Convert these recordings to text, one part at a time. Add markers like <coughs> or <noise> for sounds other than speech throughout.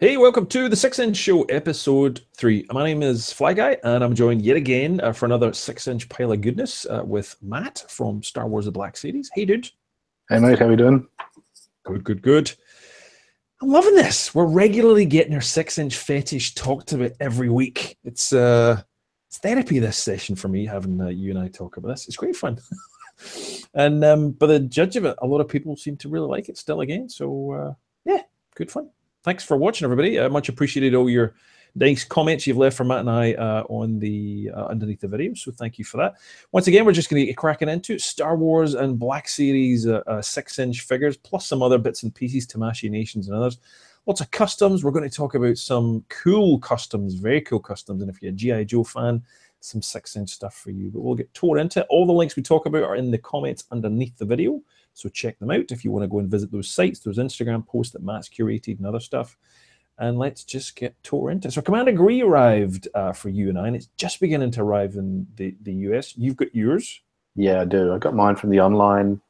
Hey, welcome to the Six Inch Show, episode three. My name is Fly Guy, and I'm joined yet again uh, for another six inch pile of goodness uh, with Matt from Star Wars The Black Series. Hey, dude. Hey, mate, how you doing? Good, good, good. I'm loving this. We're regularly getting our six inch fetish talked about every week. It's uh, it's therapy this session for me having uh, you and I talk about this. It's great fun. <laughs> and um, by the judge of it, a lot of people seem to really like it still again. So uh, yeah, good fun. Thanks for watching, everybody. Uh, much appreciated all your nice comments you've left for Matt and I uh, on the uh, underneath the video. So thank you for that. Once again, we're just going to get cracking into. Star Wars and Black Series uh, uh, six-inch figures, plus some other bits and pieces, Tamashii Nations and others. Lots of customs. We're going to talk about some cool customs, very cool customs. And if you're a G.I. Joe fan, some six-inch stuff for you. But we'll get tore into it. All the links we talk about are in the comments underneath the video. So check them out if you want to go and visit those sites, those Instagram posts that Matt's curated and other stuff and let's just get tore into it. So Commander Gree arrived uh, for you and I, and it's just beginning to arrive in the, the US. You've got yours? Yeah, I do. I got mine from the online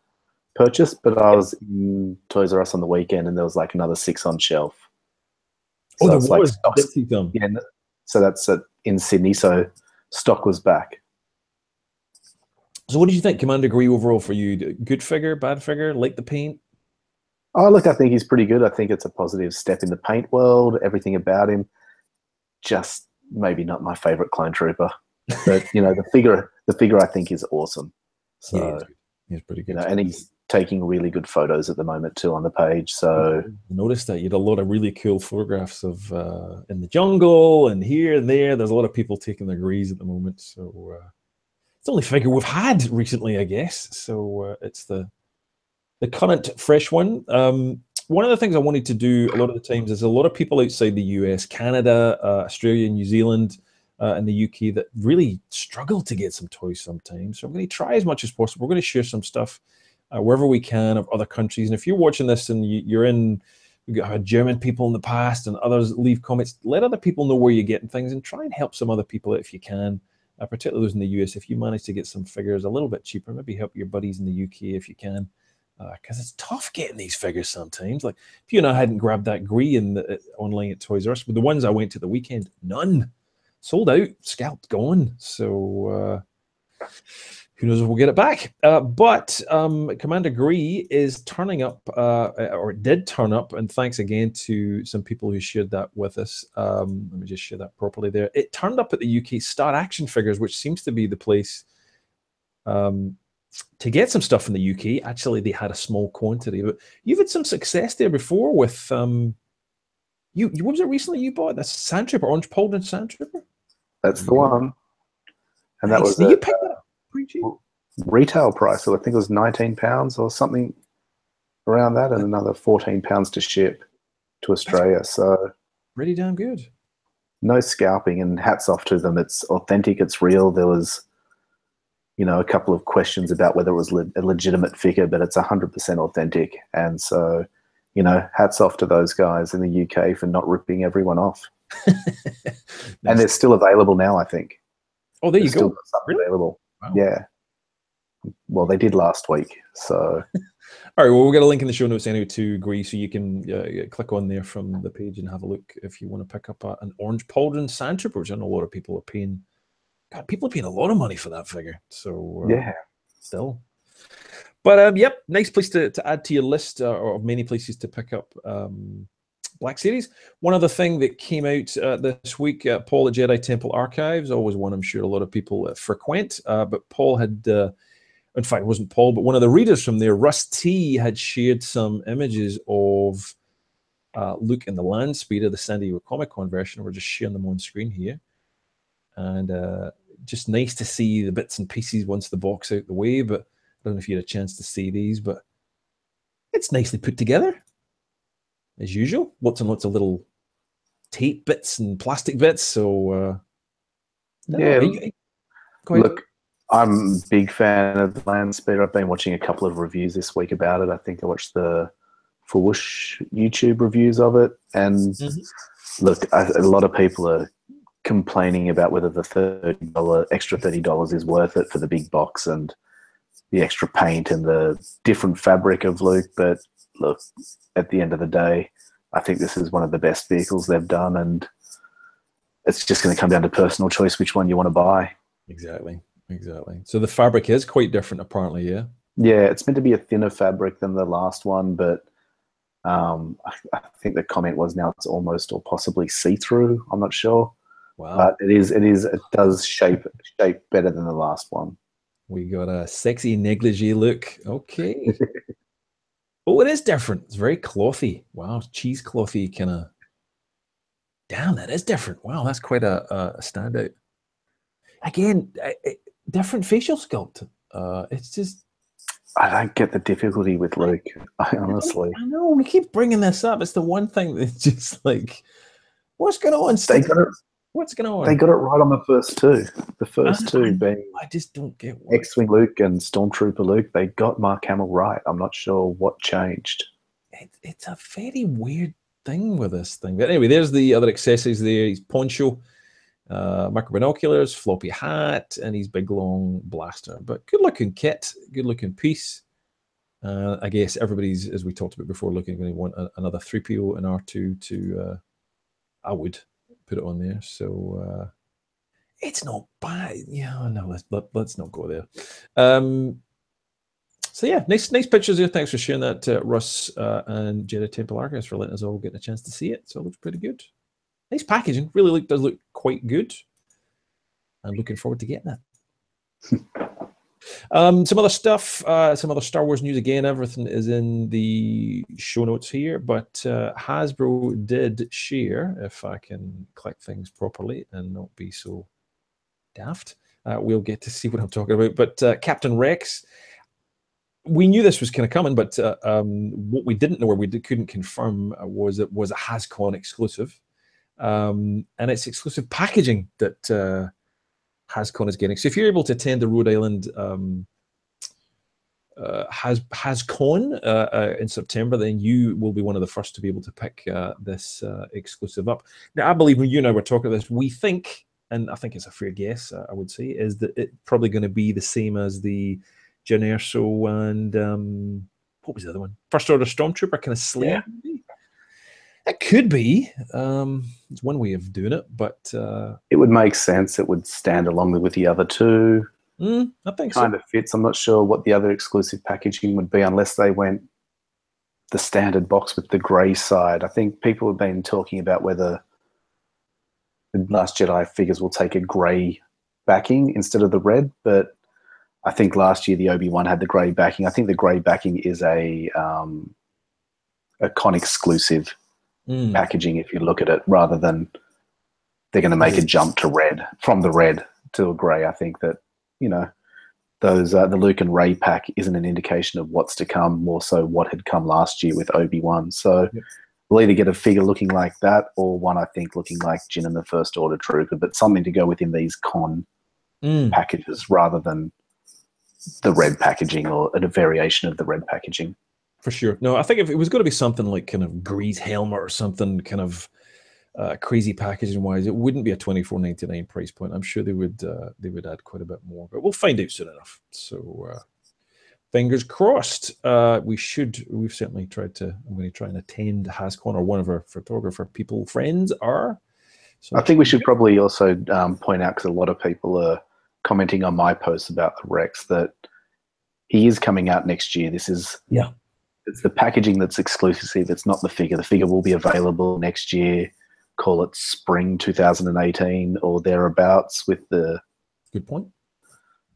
purchase, but I was in Toys R Us on the weekend, and there was like another six on shelf. So oh, there was. Like yeah, so that's at, in Sydney. So stock was back. So, what did you think, Commander Gree, overall for you? Good figure, bad figure, like the paint? Oh, look, I think he's pretty good. I think it's a positive step in the paint world. Everything about him, just maybe not my favorite clone trooper, but you know the figure. The figure I think is awesome. So yeah, he's, he's pretty good. You know, and he's taking really good photos at the moment too on the page. So noticed that you had a lot of really cool photographs of uh, in the jungle and here and there. There's a lot of people taking their greys at the moment. So uh, it's the only figure we've had recently, I guess. So uh, it's the the current fresh one. Um, one of the things I wanted to do a lot of the times is a lot of people outside the US, Canada, uh, Australia, New Zealand, uh, and the UK that really struggle to get some toys sometimes. So I'm going to try as much as possible. We're going to share some stuff uh, wherever we can of other countries. And if you're watching this and you, are in, we've got German people in the past and others leave comments, let other people know where you're getting things and try and help some other people if you can. Uh, particularly those in the US, if you manage to get some figures a little bit cheaper, maybe help your buddies in the UK if you can because uh, it's tough getting these figures sometimes. Like if you and I hadn't grabbed that Gree in the, uh, online at Toys R Us, but the ones I went to the weekend, none sold out, scalped, gone. So uh, who knows if we'll get it back? Uh, but um, Commander Gree is turning up, uh, or did turn up, and thanks again to some people who shared that with us. Um, let me just share that properly there. It turned up at the UK Star Action Figures, which seems to be the place. Um, to get some stuff in the UK. Actually, they had a small quantity, but you've had some success there before with um, you. What was it recently you bought? That's Sandtrooper, Orange Pauldron Sandtrooper. That's the one. And that nice. was Did you pick that up pretty cheap? Retail price, so I think it was nineteen pounds or something around that, and another fourteen pounds to ship to Australia. That's so pretty damn good. No scalping, and hats off to them. It's authentic. It's real. There was you know, a couple of questions about whether it was le- a legitimate figure, but it's 100% authentic. And so, you know, hats off to those guys in the UK for not ripping everyone off. <laughs> and they're still available now, I think. Oh, there you go. Really? Available. Wow. Yeah. Well, they did last week. So. <laughs> All right. Well, we'll get a link in the show notes anyway to Gree, so you can uh, click on there from the page and have a look if you want to pick up a, an orange pauldron sandtrooper, which I know a lot of people are paying God, people are paying a lot of money for that figure. So uh, yeah, still. But um, yep, nice place to, to add to your list uh, of many places to pick up um, Black Series. One other thing that came out uh, this week, uh, Paul at Jedi Temple Archives, always one I'm sure a lot of people uh, frequent. Uh, but Paul had, uh, in fact, it wasn't Paul, but one of the readers from there, Russ T, had shared some images of Luke in the land speeder, the San Diego Comic Con version. We're just sharing them on screen here. And just nice to see the bits and pieces once the box out the way. But I don't know if you had a chance to see these, but it's nicely put together as usual. Lots and lots of little tape bits and plastic bits. So uh, no, yeah, you, look, I'm a big fan of the land speeder. I've been watching a couple of reviews this week about it. I think I watched the Fwoosh YouTube reviews of it, and mm-hmm. look, I, a lot of people are complaining about whether the thirty dollar extra thirty dollars is worth it for the big box and the extra paint and the different fabric of Luke. But look, at the end of the day, I think this is one of the best vehicles they've done, and it's just going to come down to personal choice which one you want to buy. Exactly, exactly. So the fabric is quite different, apparently. Yeah. Yeah, it's meant to be a thinner fabric than the last one, but um, I, I, think the comment was now it's almost or possibly see-through. I'm not sure. Wow. But it is. It is. It does shape shape better than the last one. We got a sexy negligee look. Okay. <laughs> oh, it is different. It's very clothy. Wow, cheeseclothy kind of. Damn, that is different. Wow, that's quite a, a standout. Again, different facial sculpt. Uh, it's just. I don't get the difficulty with Luke. I <laughs> honestly. I know we keep bringing this up. It's the one thing that's <laughs> just like, what's going on? They got it. What's going on? They got it right on the first two. The first I, two being I just don't get X-wing Luke and Stormtrooper Luke. They got Mark Hamill right. I'm not sure what changed. It, it's a very weird thing with this thing. But anyway, there's the other accessories there. He's poncho, uh, micro binoculars, floppy hat, and his big long blaster. But good looking kit, good looking piece. Uh, I guess everybody's, as we talked about before, looking going to want a, another 3PO and R2 to, uh, I would put it on there. So uh, it's not bad. Yeah, no, let's let, us let us not go there. Um, so yeah, nice nice pictures here. Thanks for sharing that, uh, Russ uh, and Jedi Temple Archives for letting us all get a chance to see it. So it looks pretty good. Nice packaging. Really look, does look quite good. I'm looking forward to getting that. <laughs> Um, some other stuff, uh, some other Star Wars news again. Everything is in the show notes here, but uh, Hasbro did share, if I can click things properly and not be so daft, uh, we'll get to see what I'm talking about. But uh, Captain Rex, we knew this was kind of coming, but uh, um, what we didn't know or we couldn't confirm uh, was it was a HasCon exclusive. Um, and it's exclusive packaging that HasCon is getting. So if you're able to attend the Rhode Island um, uh, Has Con uh, uh, in September, then you will be one of the first to be able to pick uh, this uh, exclusive up. Now, I believe when you and I were talking about this, we think, and I think it's a fair guess, I would say, is that it's probably going to be the same as the Erso and um, what was the other one? First Order Stormtrooper kind of Slayer. Yeah. It could be. Um, it's one way of doing it, but uh, it would make sense. It would stand along with the other two. Mm, I think kind so. of fits. I'm not sure what the other exclusive packaging would be unless they went the standard box with the grey side. I think people have been talking about whether the Last Jedi figures will take a grey backing instead of the red, but I think last year the Obi Wan had the grey backing. I think the grey backing is a um, a con exclusive mm. packaging if you look at it, rather than they're going to make a jump to red from the red to a grey. I think that you know those uh, the Luke and Rey pack isn't an indication of what's to come, more so what had come last year with Obi Wan. So yep. we'll either get a figure looking like that, or one I think looking like Jyn and the First Order Trooper, but something to go within these con mm. packages rather than the red packaging or a variation of the red packaging for sure. No, I think if it was going to be something like kind of Grease helmet or something kind of uh, crazy packaging wise, it wouldn't be a twenty four ninety nine price point. I'm sure they would uh, they would add quite a bit more, but we'll find out soon enough. So uh, fingers crossed. Uh, we should. We've certainly tried to. I'm going to try and attend HasCon or one of our photographer people friends are. So I think we should probably also um, point out because a lot of people are commenting on my posts about the Rex that he is coming out next year. This is yeah it's the packaging that's exclusive. It's not the figure. The figure will be available next year. Call it spring 2018 or thereabouts with the good point.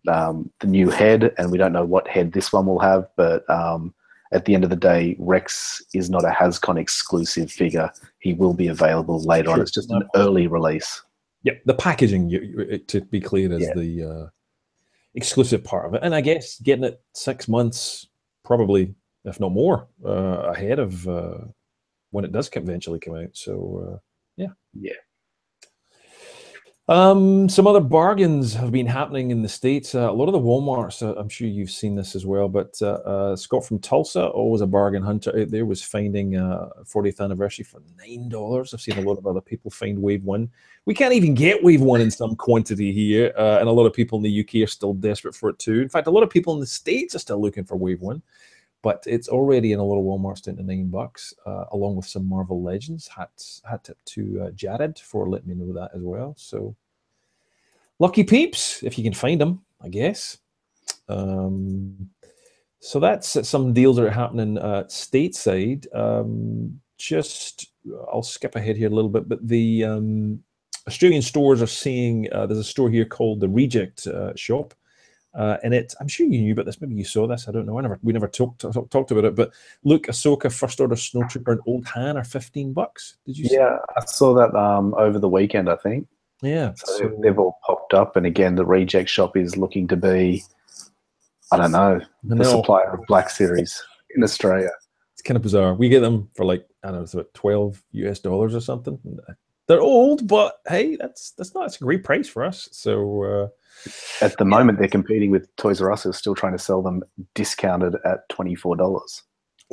Um, the new head, and we don't know what head this one will have, but um, at the end of the day, Rex is not a HasCon exclusive figure. He will be available later sure. on. It's just an early release. Yep, the packaging, to be clear, is yeah. the uh, exclusive part of it. And I guess getting it six months, probably if not more, uh, ahead of uh, when it does eventually come out. So uh, yeah, yeah. Um, some other bargains have been happening in the states. Uh, a lot of the WalMarts, uh, I'm sure you've seen this as well. But uh, uh Scott from Tulsa, always a bargain hunter out there, was finding uh, 40th anniversary for nine dollars. I've seen a lot of other people find Wave One. We can't even get Wave One in some quantity here, uh, and a lot of people in the UK are still desperate for it too. In fact, a lot of people in the states are still looking for Wave One. But it's already in a little of Walmarts down to nine bucks, uh, along with some Marvel Legends. Hats, hat tip to uh, Jared for letting me know that as well. So, lucky peeps if you can find them, I guess. Um, so that's some deals that are happening uh, stateside. Um, just, I'll skip ahead here a little bit, but the um, Australian stores are seeing uh, there's a store here called the Reject uh, Shop uh, and it, I'm sure you knew about this. Maybe you saw this. I don't know. I never, we never talked talk, talked about it. But look, Ahsoka First Order Snowtrooper and Old Han are 15 bucks. Did you? Yeah, I saw that um, over the weekend. I think. Yeah. So, so they've all popped up, and again, the reject shop is looking to be, I don't know, the supplier of Black Series in Australia. It's kind of bizarre. We get them for like I don't know, it's about 12 US dollars or something. They're old, but hey, that's that's not that's a great price for us. So. Uh, at the moment, they're competing with Toys R Us, who's still trying to sell them discounted at twenty four dollars.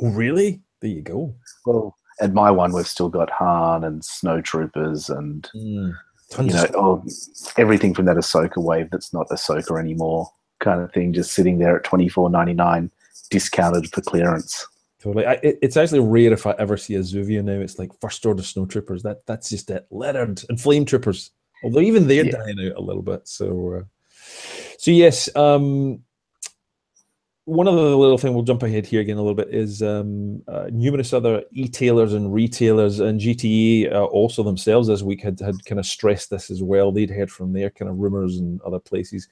Oh, really? There you go. Well, at my one, we've still got Han and Snowtroopers and mm, you know oh, everything from that Ahsoka wave that's not Ahsoka anymore, kind of thing, just sitting there at twenty four ninety nine, discounted for clearance. Totally. I, it, it's actually rare if I ever see a Zuvio now. It's like first order snowtroopers. That that's just it. Lettered and flame troopers. Although even they're yeah. dying out a little bit. So uh, so yes, um, one of the little thing we'll jump ahead here again a little bit is um, uh, numerous other e-tailers and retailers and JTA uh, also themselves this week had had kind of stressed this as well. They'd heard from their kind of rumors and other places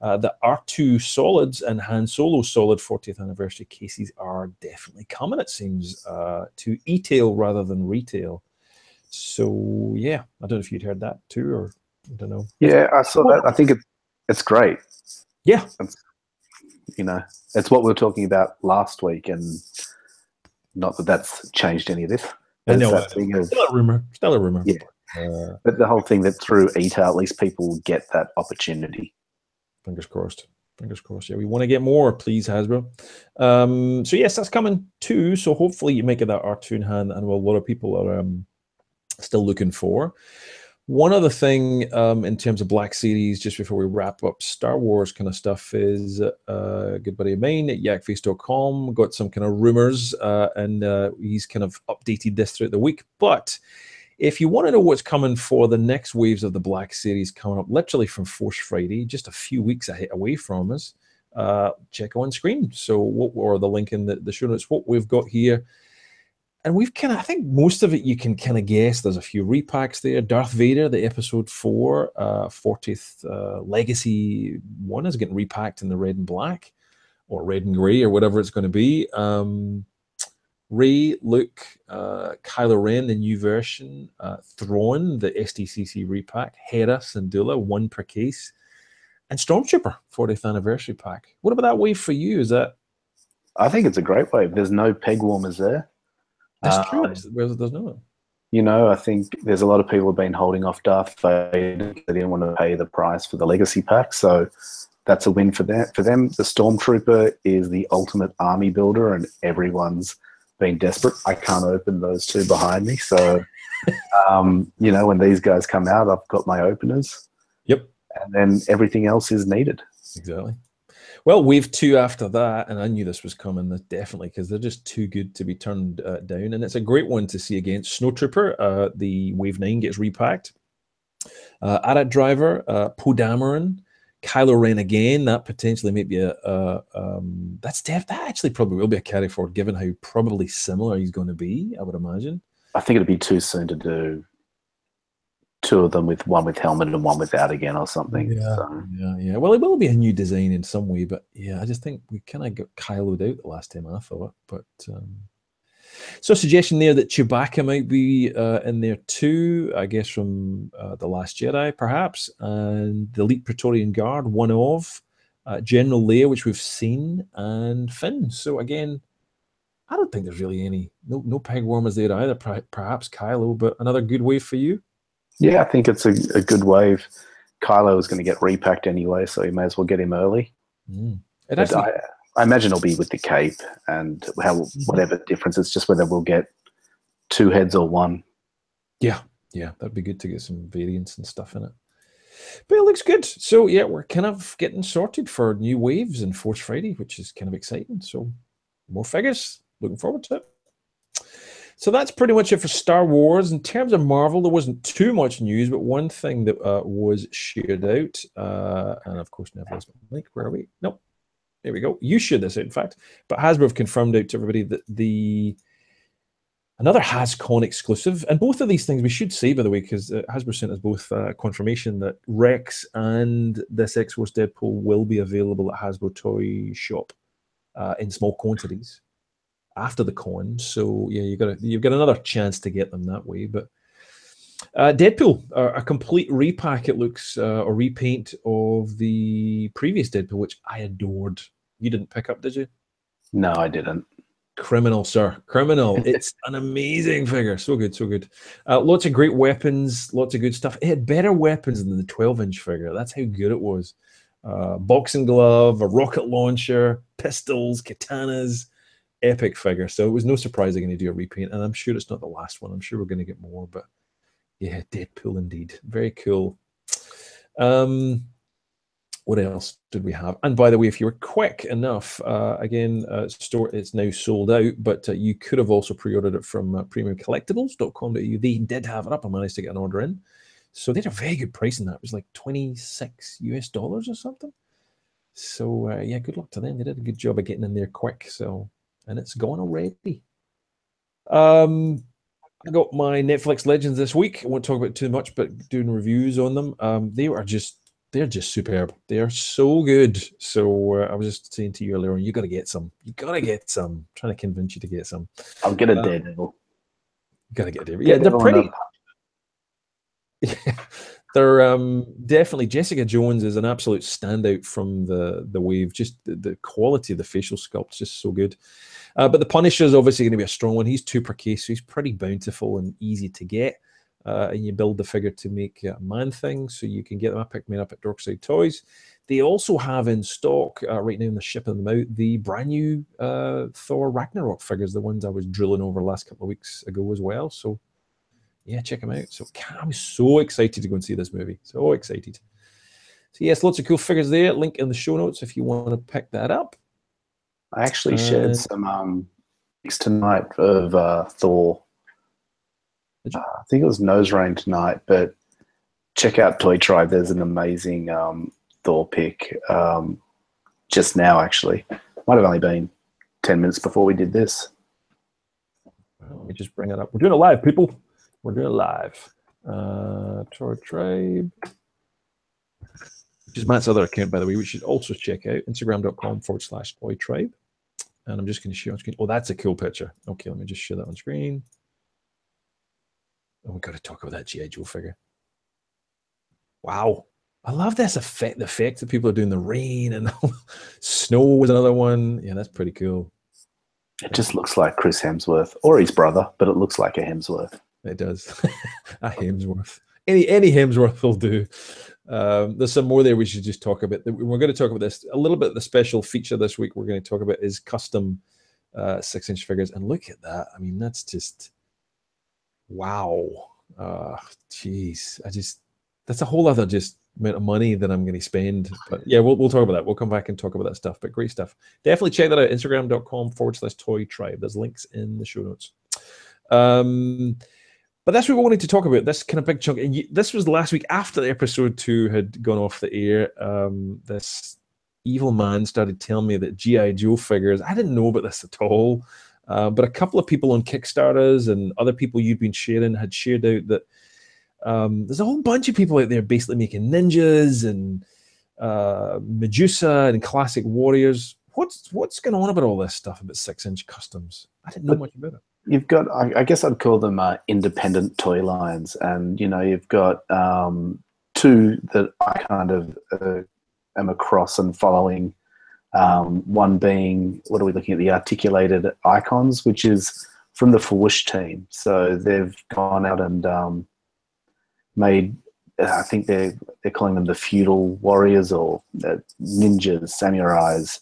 uh, that R2 solids and Han Solo solid 40th anniversary cases are definitely coming. It seems uh, to e-tail rather than retail. So yeah, I don't know if you'd heard that too, or I don't know. Yeah, I saw that. I think it, it's great. Yeah. you know, it's what we were talking about last week, and not that that's changed any of this. Know. That thing of, still a rumor. Still a rumor. Yeah. Uh, but the whole thing that through ETA, at least people get that opportunity. Fingers crossed. Fingers crossed. Yeah, we want to get more, please, Hasbro. Um, so yes, that's coming too. So hopefully you make it that R2 in hand, and well, a lot of people are um, still looking for. One other thing um, in terms of Black Series, just before we wrap up Star Wars kind of stuff, is uh, good buddy of mine at yakface.com got some kind of rumors uh, and uh, he's kind of updated this throughout the week. But if you want to know what's coming for the next waves of the Black Series coming up, literally from Force Friday, just a few weeks away from us, uh, check on screen. So, what, or the link in the, the show notes, what we've got here and we've kind of, I think most of it you can kind of guess. There's a few repacks there. Darth Vader, the episode four, uh, 40th uh, Legacy one is getting repacked in the red and black or red and gray or whatever it's going to be. Um, Rey, Luke, uh, Kylo Ren, the new version, uh, Thrawn, the SDCC repack, Hera, Syndulla, one per case, and Stormtrooper, 40th anniversary pack. What about that wave for you? Is that? I think it's a great wave. There's no peg warmers there. That's true. Um, there's, there's no You know, I think there's a lot of people have been holding off Darth Vader. They didn't want to pay the price for the legacy pack, so that's a win for them. For them, the Stormtrooper is the ultimate army builder, and everyone's been desperate. I can't open those two behind me, so <laughs> um, you know, when these guys come out, I've got my openers. Yep. And then everything else is needed. Exactly. Well, wave two after that, and I knew this was coming definitely because they're just too good to be turned uh, down. And it's a great one to see against Snowtrooper. Uh, the wave nine gets repacked. Uh, Arad Driver, uh, Poe Dameron, Kylo Ren again. That potentially may be a, a um, that's def- that actually probably will be a carry forward given how probably similar he's going to be. I would imagine. I think it'd be too soon to do two of them with one with helmet and one without again or something. Yeah, so. yeah, yeah. Well, it will be a new design in some way, but yeah, I just think we kind of got Kyloed out the last time I thought. But um, so, suggestion there that Chewbacca might be uh, in there too. I guess from uh, the Last Jedi, perhaps, and the Elite Praetorian Guard, one of uh, General Leia, which we've seen, and Finn. So again. I don't think there's really any no no peg warmers there either. Perhaps Kylo, but another good way for you. Yeah, I think it's a, a good wave. Kylo is going to get repacked anyway, so you may as well get him early. Mm. Actually, I, I, imagine it'll be with the cape and how mm-hmm. whatever difference. It's just whether we'll get two heads or one. Yeah, yeah, that'd be good to get some variants and stuff in it. But it looks good. So yeah, we're kind of getting sorted for new waves and Force Friday, which is kind of exciting. So more figures. Looking forward to it. So that's pretty much it for Star Wars. In terms of Marvel, there wasn't too much news, but one thing that uh, was shared out, uh, and of course, never lost my link. Where are we? Nope. There we go. You shared this out, in fact. But Hasbro have confirmed out to everybody that the another HasCon exclusive, and both of these things we should say, by the way, because uh, Hasbro sent us both uh, confirmation that Rex and this X Force Deadpool will be available at Hasbro Toy Shop uh, in small quantities after the con. So yeah, you got you've got another chance to get them that way. But uh, Deadpool, a complete repack. It looks uh, a repaint of the previous Deadpool, which I adored. You didn't pick up, did you? No, I didn't. Criminal, sir. Criminal. <laughs> It's an amazing figure. So good, so good. Uh, lots of great weapons, lots of good stuff. It had better weapons than the 12 inch figure. That's how good it was. Uh, boxing glove, a rocket launcher, pistols, katanas epic figure. So it was no surprise they're going to do a repaint, and I'm sure it's not the last one. I'm sure we're going to get more, but yeah, Deadpool indeed, very cool. Um, what else did we have? And by the way, if you were quick enough, uh, again, uh, store it's now sold out, but uh, you could have also pre-ordered it from uh, premiumcollectables.com.au. They did have it up. I managed to get an order in, so they had a very good price in that. It was like 26 US dollars or something. So uh, yeah, good luck to them. They did a good job of getting in there quick. So and it's gone already. Um, I got my Netflix Legends this week. I won't talk about too much, but doing reviews on them. Um, they are just they're just superb. They are so good. So uh, I was just saying to you earlier, on, you got to get some. You got to get some. I'm trying to convince you to get some. I'll get a Daredevil. You got to get a Daredevil. Yeah, they're pretty. Yeah, <laughs> they're um, definitely Jessica Jones is an absolute standout from the the wave. Just the, the quality of the facial sculpt just so good. Uh, but the Punisher is obviously going to be a strong one. He's two per case, so he's pretty bountiful and easy to get. Uh, and you build the figure to make a man thing, so you can get them. I picked mine up at Dorkside Toys. They also have in stock uh, right now, in the shipping them out, the brand new uh, Thor Ragnarok figures, the ones I was drilling over last couple of weeks ago as well. So yeah, check them out. So I'm so excited to go and see this movie. So excited. So yes, lots of cool figures there. Link in the show notes if you want to pick that up. I actually shared uh, some um tonight of uh, Thor. Uh, I think it was Nose Rain tonight, but check out Toy Tribe. There's an amazing um, Thor pick um, just now. Actually, might have only been ten minutes before we did this. Let me just bring it up. We're doing it live, people. We're doing live. Uh, Toy Tribe. Which is Matt's other account, by the way, We should also check out. Instagram.com forward slash Toy Tribe. And I'm just going to share on screen. Oh, that's a cool picture. Okay, let me just share that on screen. Oh, we got to talk about that G.I. Joe figure. Wow. I love this effect, the effect that people are doing, the rain and <laughs> snow was another one. Yeah, that's pretty cool. It just looks like Chris Hemsworth or his brother, but it looks like a Hemsworth. It does. <laughs> a Hemsworth. Any any Hemsworth will do. Um, there's some more there we should just talk about. We're going to talk about this a little bit. The special feature this week we're going to talk about is custom uh, six inch figures. And look at that. I mean, that's just wow. Uh, jeez, I just that's a whole other just amount of money that I'm going to spend. But yeah, we'll, we'll talk about that. We'll come back and talk about that stuff. But great stuff. Definitely check that out. Instagram.com forward slash toy tribe. There's links in the show notes. Um, but that's what we wanted to talk about. This kind of big chunk. And you, this was last week after the episode two had gone off the air. Um, this evil man started telling me that GI Joe figures. I didn't know about this at all, uh, but a couple of people on Kickstarters and other people you'd been sharing had shared out that um, there's a whole bunch of people out there basically making ninjas and uh, Medusa and classic warriors. What's what's going on about all this stuff about six inch customs? I didn't know much about it you've got I, I, guess I'd call them uh, independent toy lines, and you know you've got um, two that I kind of uh, am across and following. Um, one being what are we looking at the articulated icons, which is from the Fwoosh team. So they've gone out and um, made. I think they're they're calling them the feudal warriors or uh, ninjas, samurais,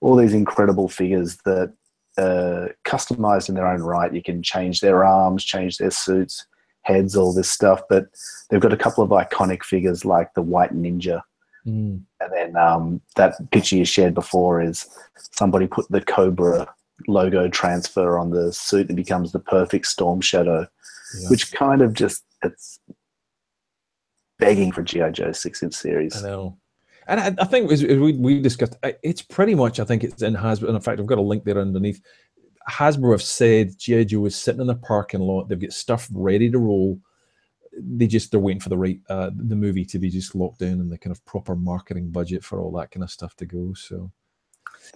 all these incredible figures that uh, customized in their own right. You can change their arms, change their suits, heads, all this stuff. But they've got a couple of iconic figures like the White Ninja. Mm. And then um, that picture you shared before is somebody put the Cobra logo transfer on the suit and becomes the perfect Storm Shadow, yeah. which kind of just it's begging for GI Joe six inch series. I know. And I, I think as, we, we discussed, it's pretty much, I think it's in Hasbro. And in fact, I've got a link there underneath. Hasbro have said G.I. Joe is sitting in the parking lot. They've got stuff ready to roll. They just, they're waiting for the right, uh, the movie to be just locked down and the kind of proper marketing budget for all that kind of stuff to go. So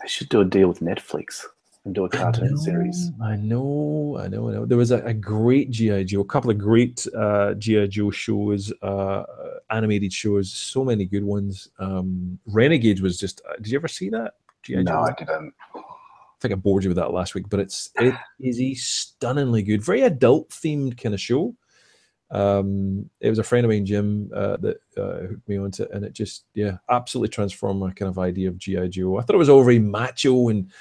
they should do a deal with Netflix and do a cartoon know, series. I know, I know, I know. There was a, a great GI Joe, a couple of great uh, GI Joe shows, uh, animated shows, so many good ones. Um, Renegade was just. Uh, did you ever see that? GI no, Joe? I didn't. I think I bored you with that last week, but it's it is a stunningly good, very adult themed kind of show. Um, it was a friend of mine, Jim, uh, that uh, hooked me onto it, and it just yeah, absolutely transformed my kind of idea of GI Joe. I thought it was all very macho and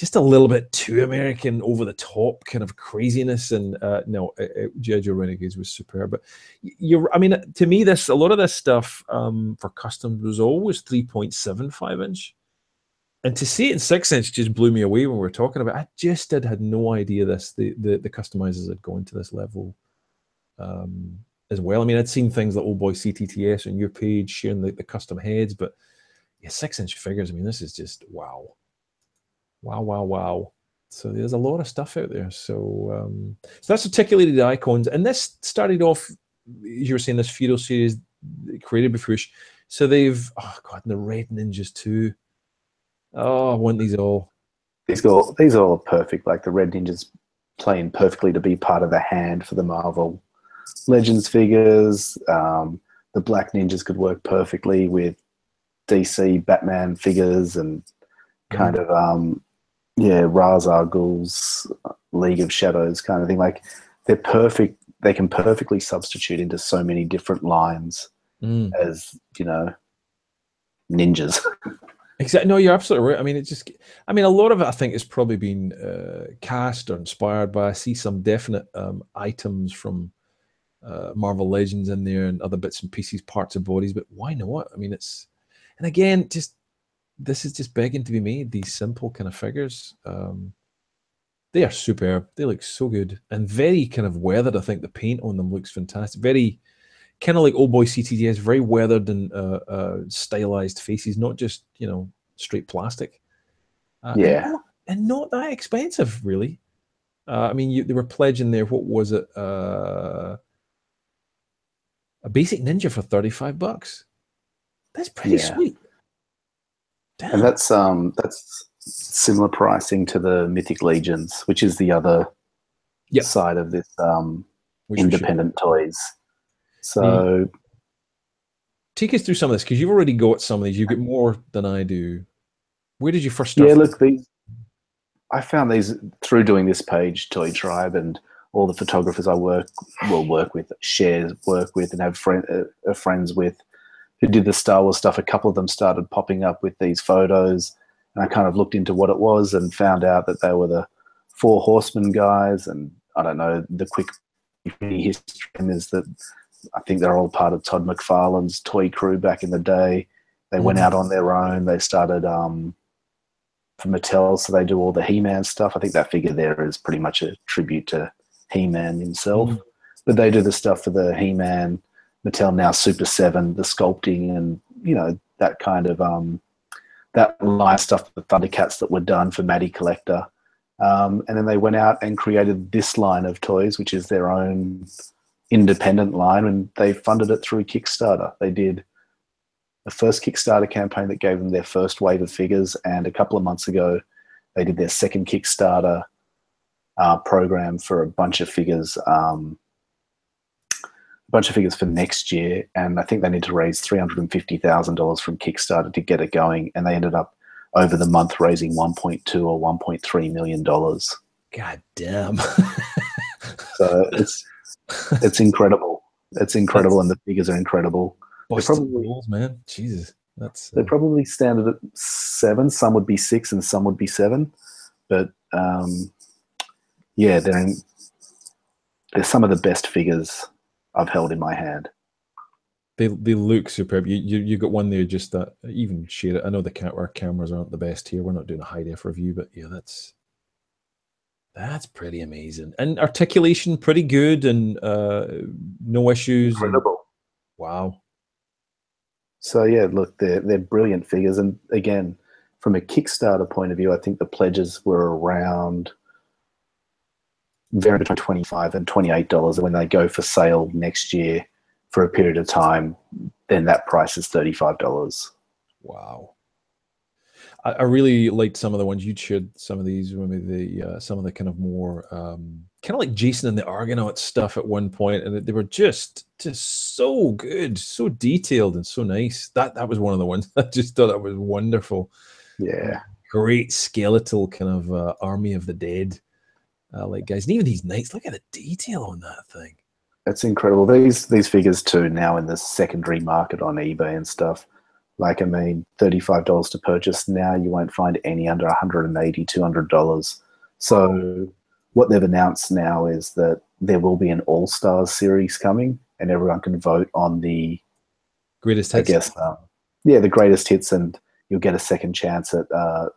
just a little bit too American, over the top kind of craziness. And uh, no, GI Joe Renegades was superb. But you're, I mean, to me, this a lot of this stuff um, for customs was always three point seven five inch, and to see it in six inch just blew me away when we were talking about. It. I just did had no idea this the the, the customizers had gone to this level. Um, as well. I mean, I'd seen things like Old Boy CTTS on your page sharing the, the custom heads, but yeah, six inch figures. I mean, this is just wow. Wow, wow, wow. So there's a lot of stuff out there. So um, so that's articulated icons, and this started off. You were saying this feudal series created before. So they've oh god, the Red Ninjas too. Oh, I want these all. These all these all are perfect. Like the Red Ninjas playing perfectly to be part of the hand for the Marvel Legends figures. Um, the Black Ninjas could work perfectly with DC Batman figures and kind mm. of um, yeah, Ra's al Ghul's League of Shadows kind of thing. Like they're perfect. They can perfectly substitute into so many different lines mm. as you know ninjas. Exactly. No, you're absolutely right. I mean, it just. I mean, a lot of it, I think, has probably been uh, cast or inspired by. I see some definite um, items from uh, Marvel Legends in there and other bits and pieces, parts of bodies. But why not? I mean, it's. And again, just this is just begging to be made. These simple kind of figures, um, they are superb. They look so good and very kind of weathered. I think the paint on them looks fantastic. Very kind of like old boy CTTS, very weathered and uh, uh, stylized faces, not just you know straight plastic. Uh, yeah, and not, and not, that expensive, really. Uh, I mean, you, they were pledging there. What was it? Uh, a basic ninja for thirty-five bucks. That's pretty yeah. sweet. Damn. And that's um that's similar pricing to the Mythic Legions, which is the other yep. side of this um, which independent toys. So mm. take us through some of this because you've already got some of these. You get more than I do. Where did you first start? Yeah, look, these I found these through doing this page, Toy Tribe, and all the photographers I work will work with, share work with, and have friend, uh, friends with who did the Star Wars stuff, a couple of them started popping up with these photos. And I kind of looked into what it was and found out that they were the Four Horsemen guys. And I don't know, the quick history is that I think they're all part of Todd McFarlane's toy crew back in the day. They mm-hmm. went out on their own. They started um, for Mattel, so they do all the He-Man stuff. I think that figure there is pretty much a tribute to He-Man himself. Mm-hmm. But they do the stuff for the He-Man Mattel now Super Seven, the sculpting and you know that kind of um, that line stuff, the Thundercats that were done for Matty Collector, um, and then they went out and created this line of toys, which is their own independent line, and they funded it through Kickstarter. They did the first Kickstarter campaign that gave them their first wave of figures, and a couple of months ago, they did their second Kickstarter uh, program for a bunch of figures. Um, bunch of figures for next year, and I think they need to raise three hundred and fifty thousand dollars from Kickstarter to get it going, and they ended up over the month raising one point two or one point three million dollars. God damn! <laughs> so it's it's incredible. It's incredible, that's, and the figures are incredible. They're probably rules, man. Jesus, that's uh... they probably standard at seven. Some would be six, and some would be seven. But um, yeah, they're in, they're some of the best figures I've held in my hand. They, they look superb. You, you you got one there just that even share it. I know the our cameras aren't the best here. We're not doing a high def review, but yeah, that's That's pretty amazing. And articulation pretty good and uh, no issues. Incredible. And... Wow. So yeah, look, they're they're brilliant figures. And again, from a Kickstarter point of view, I think the pledges were around very between twenty five and twenty eight dollars. And when they go for sale next year for a period of time, then that price is thirty five dollars. Wow. I, I, really liked some of the ones you shared. Some of these, maybe the uh, some of the kind of more um, kind of like Jason and the Argonaut stuff at one point, and they were just just so good, so detailed, and so nice. That that was one of the ones <laughs> I just thought that was wonderful. Yeah, great skeletal kind of uh, army of the dead, uh, like guys, and even these knights. Look at the detail on that thing. That's incredible. These these figures too now in the secondary market on eBay and stuff like, I mean, $35 to purchase now, you won't find any under $180, $200. So, what they've announced now is that there will be an All Stars series coming, and everyone can vote on the greatest hits. I guess, um, yeah, the greatest hits, and you'll get a second chance at uh,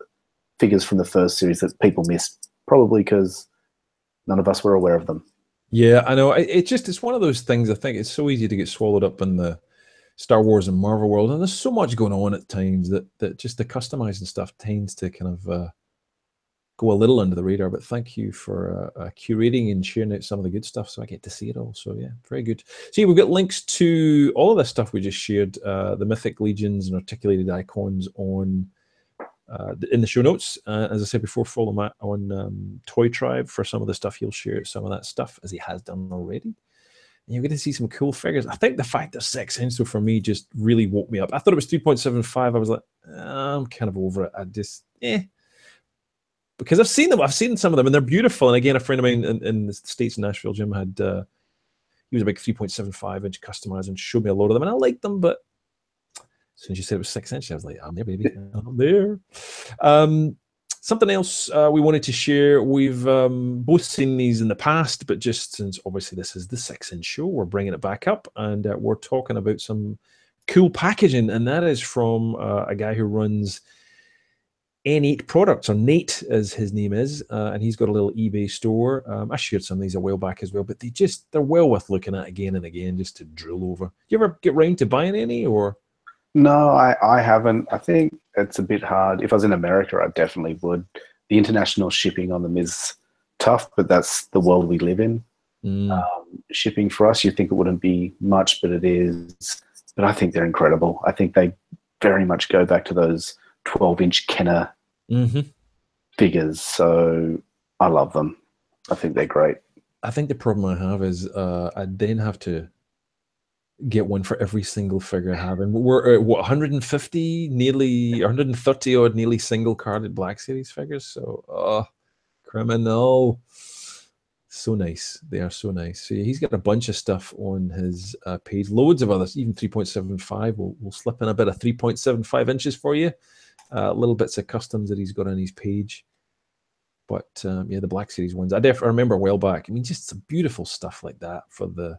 figures from the first series that people missed, probably because none of us were aware of them. Yeah, I know. It, it just it's one of those things. I think it's so easy to get swallowed up in the Star Wars and Marvel world, and there's so much going on at times that that just the customizing stuff tends to kind of uh, go a little under the radar. But thank you for uh, uh, curating and sharing out some of the good stuff, so I get to see it all. So yeah, very good. See, we've got links to all of this stuff we just shared, uh, the mythic legions and articulated icons on. Uh, in the show notes, uh, as I said before, follow Matt on um, Toy Tribe for some of the stuff. He'll share some of that stuff as he has done already And you're going to see some cool figures. I think the fact that inch though for me just really woke me up. I thought it was 3.75. I was like, oh, I'm kind of over it. I just, eh. Because I've seen them, I've seen some of them, and they're beautiful. And again, a friend of mine in, in the States, Nashville, Jim, had, uh, he was a big 3.75 inch customizer and showed me a lot of them, and I liked them, but as soon as you said it was six inch, I was like, I'm there, baby. I'm there. Um, Something else uh, we wanted to share. We've um, both seen these in the past, but just since obviously this is the six inch show, we're bringing it back up and uh, we're talking about some cool packaging. And that is from uh, a guy who runs N8 Products, or Nate as his name is. Uh, and he's got a little eBay store. Um, I shared some of these a while back as well, but they just, they're well worth looking at again and again just to drill over. Do you ever get round to buying any or? No, I, I haven't. I think it's a bit hard. If I was in America, I definitely would. The international shipping on them is tough, but that's the world we live in. Mm. Um, shipping for us, you'd think it wouldn't be much, but it is. But I think they're incredible. I think they very much go back to those 12 inch Kenner mm-hmm. figures. So I love them. I think they're great. I think the problem I have is uh, I then have to get one for every single figure I have. And we're uh, what 150, nearly 130 odd, nearly single carded Black Series figures. So, oh, criminal. So nice. They are so nice. So he's got a bunch of stuff on his uh, page, loads of others, even 3.75. We'll, we'll slip in a bit of 3.75 inches for you. Uh, little bits of customs that he's got on his page. But um, yeah, the Black Series ones. I, def- I remember while back. I mean, just some beautiful stuff like that for the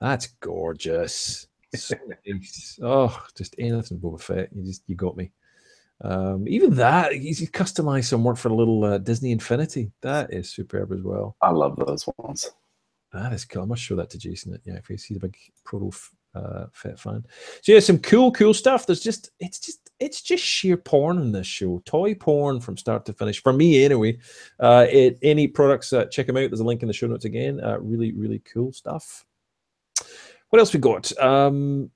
that's gorgeous. So nice. Oh, just anything Boba Fett. You just you got me. Um, even that, he's customized some work for a little uh, Disney Infinity. That is superb as well. I love those ones. That is cool. I must show that to Jason. Yeah, if he's a big Proto uh, Fett fan. So yeah, some cool, cool stuff. There's just it's just it's just sheer porn in this show. Toy porn from start to finish. For me, anyway. Uh, it, any products, uh, check them out. There's a link in the show notes again. Uh, really, really cool stuff. What else we got? Um,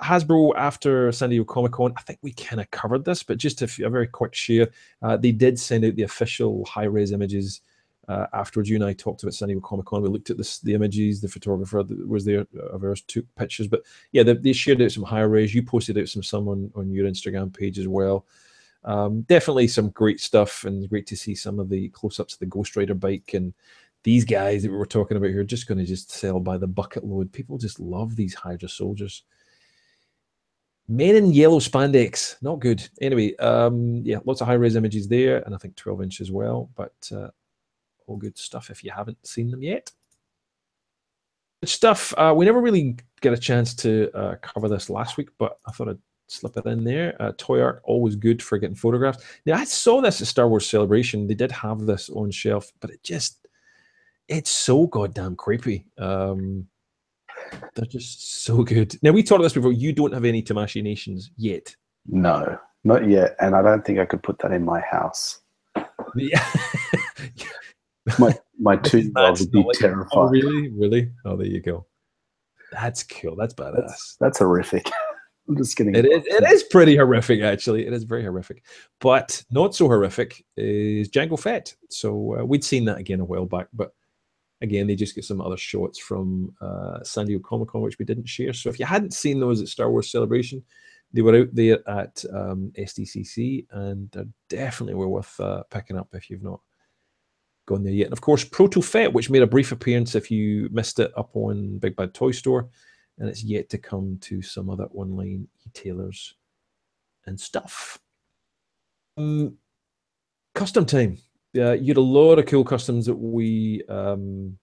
Hasbro after San Diego Comic Con, I think we kind of covered this, but just a, a very quick share. Uh, they did send out the official high res images uh, afterwards. You and I talked about San Diego Comic Con. We looked at this, the images. The photographer was there uh, of ours took pictures, but yeah, they, they, shared out some high res. You posted out some some on, on your Instagram page as well. Um, definitely some great stuff, and great to see some of the close ups of the Ghost Rider bike and these guys that we were talking about here are just going to just sell by the bucket load. People just love these Hydra soldiers. Men in yellow spandex, not good. Anyway, um, yeah, lots of high res images there, and I think 12 inch as well. But uh, all good stuff if you haven't seen them yet. Good stuff. Uh, we never really get a chance to uh, cover this last week, but I thought I'd slip it in there. Uh, toy art always good for getting photographs. Now I saw this at Star Wars Celebration. They did have this on shelf, but it just it's so goddamn creepy. Um, they're just so good. Now we talked about this before. You don't have any Tamashii Nations yet. No, not yet, and I don't think I could put that in my house. Yeah. <laughs> my my two would be terrified. Oh, really? Really? Oh, there you go. That's cool. That's badass. That's, that's horrific. <laughs> I'm just kidding. It is, it is pretty horrific, actually. It is very horrific. But not so horrific is Jango Fett. So uh, we'd seen that again a while back, but again, they just get some other shots from uh, San Diego Comic Con, which we didn't share. So if you hadn't seen those at Star Wars Celebration, they were out there at um, SDCC, and they're definitely were worth uh, picking up if you've not gone there yet. And of course, Proto Fett, which made a brief appearance if you missed it up on Big Bad Toy Store, and it's yet to come to some other online e-tailers and stuff. Um, custom time. Yeah, you had a lot of cool customs that we um,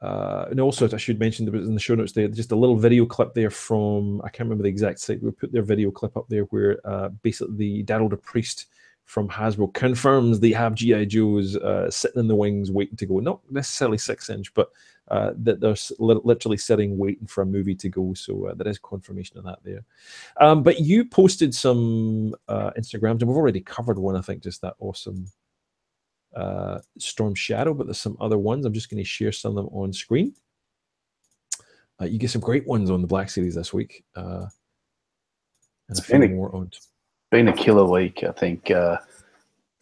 uh, and also, I should mention there was in the show notes there just a little video clip there from I can't remember the exact site. We put their video clip up there where uh, basically the Derryl DePriest from Hasbro confirms they have GI Joes uh, sitting in the wings waiting to go. Not necessarily six inch, but uh, that they're literally sitting waiting for a movie to go. So uh, there is confirmation of that there. Um, but you posted some uh, Instagrams, and we've already covered one. I think just that awesome uh, Storm Shadow, but there's some other ones. I'm just going to share some of them on screen. Uh, you get some great ones on the Black Series this week. Uh, and a few more on been a killer week. I think uh,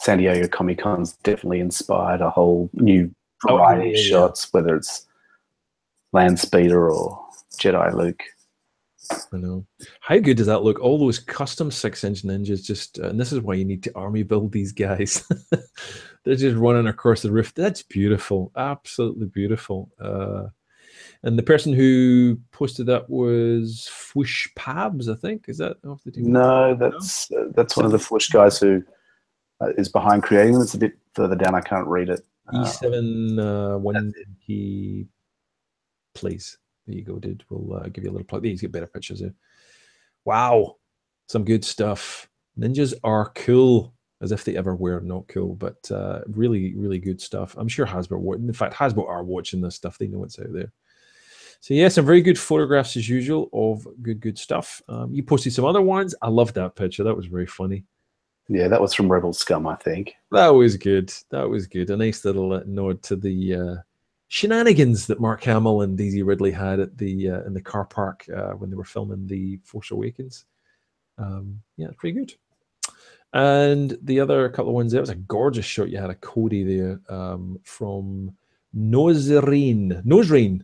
San Diego Comic Con's definitely inspired a whole new variety oh, yeah, of shots, yeah. whether it's Land Speeder or Jedi Luke. I know. How good does that look? All those custom six inch ninjas just, uh, and this is why you need to army build these guys. <laughs> They're just running across the roof. That's beautiful. Absolutely beautiful. Uh, and the person who posted that was Fwoosh Pabs, I think. Is that off the team? No, that's uh, that's one of the Fwoosh guys who uh, is behind creating them. It's a bit further down. I can't read it. E7 uh, one he plays. There you go, dude. We'll uh, give you a little plug. These get better pictures here. Wow, some good stuff. Ninjas are cool, as if they ever were not cool, but uh, really, really good stuff. I'm sure Hasbro, in fact, Hasbro are watching this stuff. They know it's out there. So yeah, some very good photographs as usual of good, good stuff. Um, you posted some other ones. I love that picture. That was very funny. Yeah, that was from Rebel Scum, I think. That was good. That was good. A nice little uh, nod to the uh, shenanigans that Mark Hamill and Daisy Ridley had at the uh, in the car park uh, when they were filming the Force Awakens. Um, yeah, pretty good. And the other couple of ones there was a gorgeous shot. You had a Cody there um, from Nosrine. Nosrine.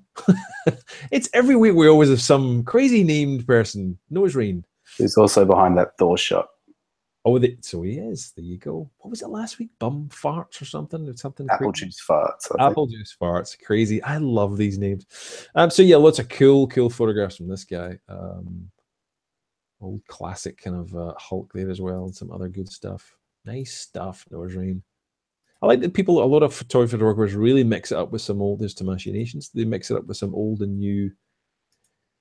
<laughs> it's every week we always have some crazy named person. Nosrine. He's also behind that Thor shot. Oh, the, so he is. There you go. What was it last week? Bum farts or something? Or something. Apple crazy? juice farts. I Apple think. juice farts. Crazy. I love these names. Um. So yeah, lots of cool, cool photographs from this guy. Um. Old classic kind of uh, Hulk there as well, and some other good stuff. Nice stuff, Nosrine. I like that people, a lot of toy photographers really mix it up with some old, there's Nations. They mix it up with some old and new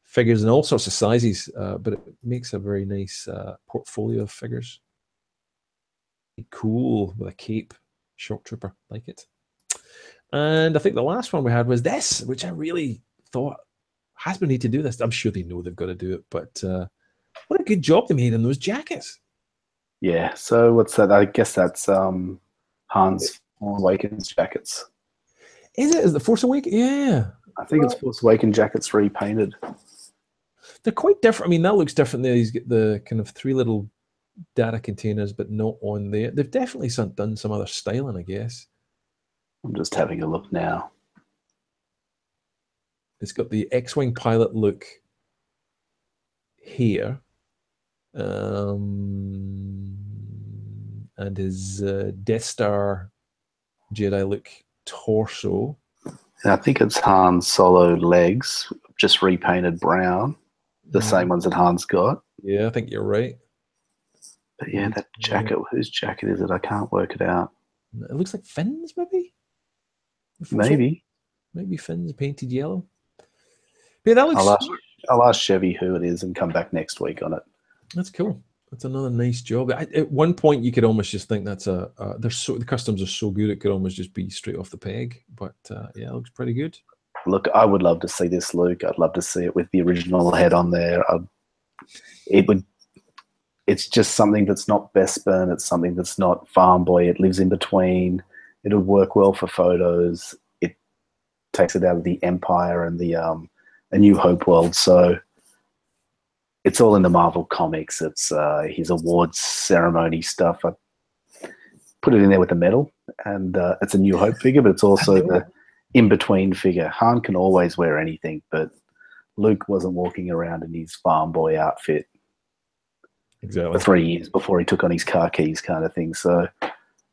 figures in all sorts of sizes, uh, but it makes a very nice uh, portfolio of figures. Cool with a cape, shock trooper, like it. And I think the last one we had was this, which I really thought Hasbro need to do this. I'm sure they know they've got to do it, but uh, what a good job they made in those jackets. Yeah. So what's that? I guess that's um Han's Force Awakens jackets. Is it? Is the Force Awakens? Yeah. I think it's Force Awakens jackets repainted. They're quite different. I mean, that looks different there. He's got the kind of three little data containers, but not on there. They've definitely done some other styling, I guess. I'm just having a look now. It's got the X-wing pilot look here, um, and his uh, Death Star Jedi look torso. I think it's Han's solo legs, just repainted brown, the mm. same ones that Han's got. Yeah, I think you're right. But yeah, that jacket, yeah. whose jacket is it? I can't work it out. It looks like Finn's, maybe? Maybe. Maybe Finn's painted yellow. Yeah, that looks. I'll ask, Chevy who it is and come back next week on it. That's cool. That's another nice job. I, at one point, you could almost just think that's a. Uh, they're so the customs are so good, it could almost just be straight off the peg. But uh, yeah, it looks pretty good. Look, I would love to see this, Luke. I'd love to see it with the original head on there. I'd, it would. It's just something that's not Bespin. It's something that's not Farm Boy. It lives in between. It'll work well for photos. It takes it out of the Empire and the um, a New Hope world. So it's all in the Marvel comics. It's uh, his awards ceremony stuff. I put it in there with the medal, and uh, it's a New Hope figure, but it's also the in between figure. Han can always wear anything, but Luke wasn't walking around in his farm boy outfit exactly for three years before he took on his car keys, kind of thing. So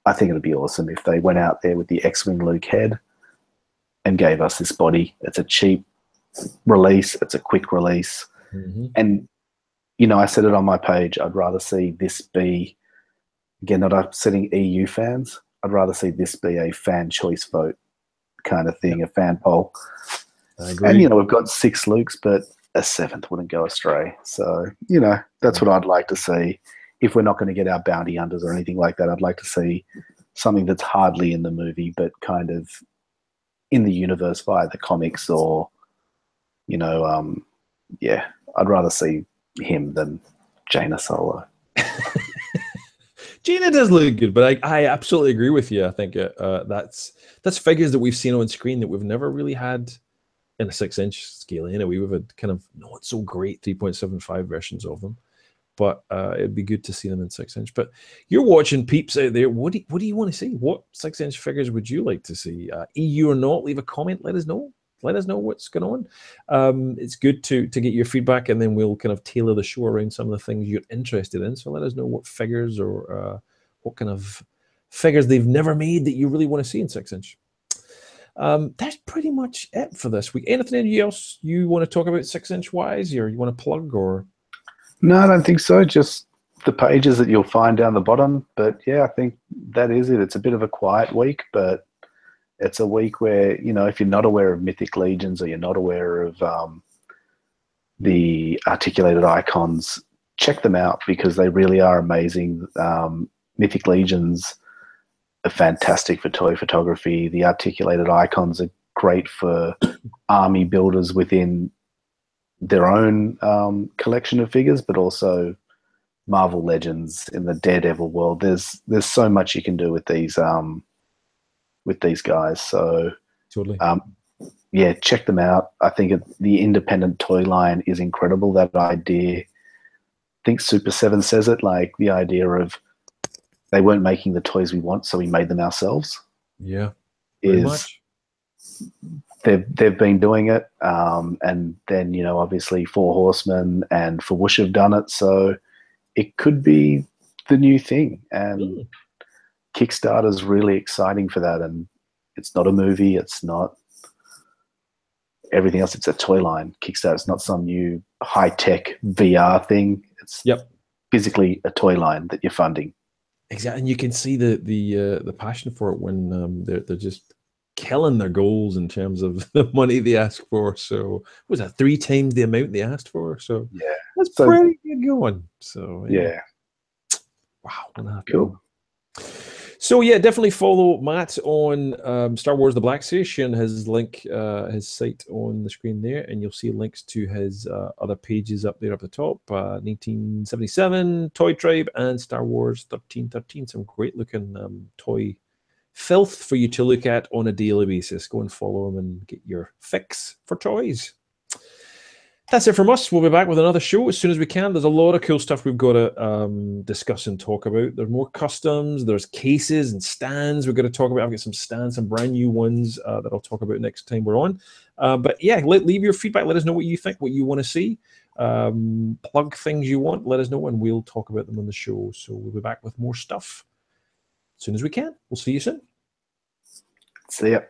I think it'd be awesome if they went out there with the X-wing Luke head and gave us this body. It's a cheap release. It's a quick release. Mm-hmm. And you know, I said it on my page. I'd rather see this be, again, not upsetting EU fans. I'd rather see this be a fan choice vote kind of thing, a fan poll. And, you know, we've got six Lukes, but a seventh wouldn't go astray. So, you know, that's what I'd like to see. If we're not going to get our bounty hunters or anything like that, I'd like to see something that's hardly in the movie, but kind of in the universe via the comics or, you know, um, yeah, I'd rather see him than Jaina Solo. <laughs> Jaina does look good, but I, I absolutely agree with you. I think uh, uh, that's that's figures that we've seen on screen that we've never really had in a six inch scale. Anyway, we've had kind of not so great 3.75 versions of them, but uh, it'd be good to see them in six inch. But you're watching peeps out there. What do you, what do you want to see? What six inch figures would you like to see? Uh, EU or not? Leave a comment. Let us know let us know what's going on. Um, it's good to to get your feedback, and then we'll kind of tailor the show around some of the things you're interested in. So let us know what figures or uh, what kind of figures they've never made that you really want to see in six inch. Um, that's pretty much it for this week. Anything else you want to talk about six inch wise, or you want to plug, or? No, I don't think so. Just the pages that you'll find down the bottom. But yeah, I think that is it. It's a bit of a quiet week, but it's a week where you know if you're not aware of mythic legions or you're not aware of um, the articulated icons check them out because they really are amazing. Um, mythic legions are fantastic for toy photography. The articulated icons are great for <coughs> army builders within their own um, collection of figures but also marvel legends in the daredevil world. There's there's so much you can do with these um, with these guys. So totally. Um, yeah, check them out. I think it, the independent toy line is incredible. That idea, I think Super Seven says it, like the idea of they weren't making the toys we want, so we made them ourselves. Yeah, is much. they've they've been doing it, um, and then you know obviously Four Horsemen and Fwoosh have done it, so it could be the new thing. And mm. Kickstarter is really exciting for that, and it's not a movie. It's not everything else. It's a toy line. Kickstarter is not some new high tech VR thing. It's yep. physically a toy line that you're funding. Exactly, and you can see the the uh, the passion for it when um, they're they're just killing their goals in terms of <laughs> the money they ask for. So was that three times the amount they asked for? So yeah, that's so, pretty good going. So yeah, yeah. wow, cool. So yeah, definitely follow Matt on um, Star Wars: The Black Station. His link, uh, his site on the screen there, and you'll see links to his uh, other pages up there up the top. Uh, 1977, Toy Tribe, and Star Wars 1313. Some great looking um, toy filth for you to look at on a daily basis. Go and follow him and get your fix for toys that's it from us. We'll be back with another show as soon as we can. There's a lot of cool stuff we've got to um, discuss and talk about. There's more customs. There's cases and stands we're going to talk about. I've got some stands, some brand new ones uh, that I'll talk about next time we're on. Uh, but yeah, let, leave your feedback. Let us know what you think, what you want to see. Um, plug things you want. Let us know, and we'll talk about them on the show. So we'll be back with more stuff as soon as we can. We'll see you soon. See ya.